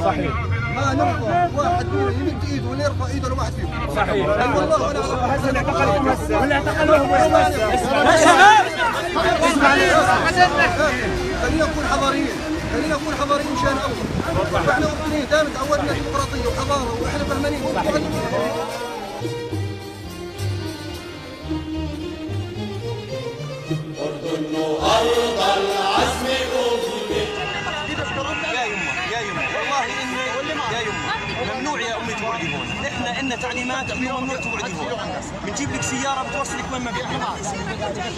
صحيح ما نرضى واحد فينا يمد ايده ولا يرفع ايده لواحد فيهم صحيح والله اسمع خلينا نكون حضاريين خلينا نكون حضاريين مشان الله إحنا اردنيين دائما تعودنا ديمقراطيه وحضاره وإحنا فهمانين يا امي تقعدي عندنا تعليمات انه ممنوع تقعدي هون بنجيب لك سيارة بتوصلك وين ما بدك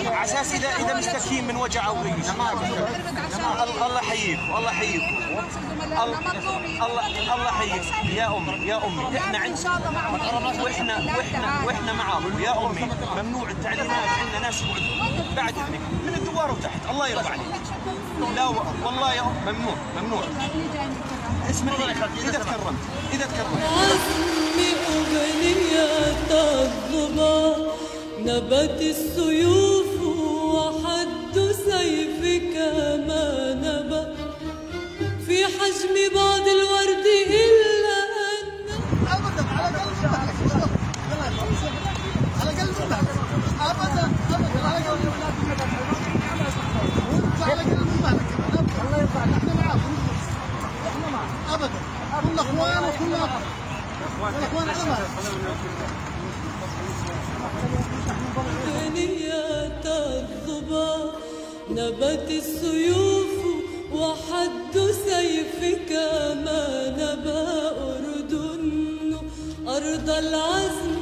على أساس اذا إذا مشتكين من وجع أو اي شيء الله الله يحييك. الله يحييك. الله الله يحييك. يا أمي. يا أمي. إحنا عندنا وإحنا وإحنا وإحنا معاكم يا أمي. ممنوع التعليمات عندنا ناس يقعدوا بعد إذنك. من الدوار وتحت. الله يرضى عليك. لا والله يا أم ممنوع. ممنوع اسمعي إذا تكرمت. إذا تكرمت. نبت السيوف وحد سيفك ما نبى في حجم بعض الورد إلا أن ابدا على قلب على قلب ابدا ابدا. على قلب على قلب الله يرضى عليك إحنا معاكم إحنا معاكم ابدا كل اخوان وكل اخ أغنية الظبا نبت السيوف وحد سيفك ما نبى أردن أرض العزم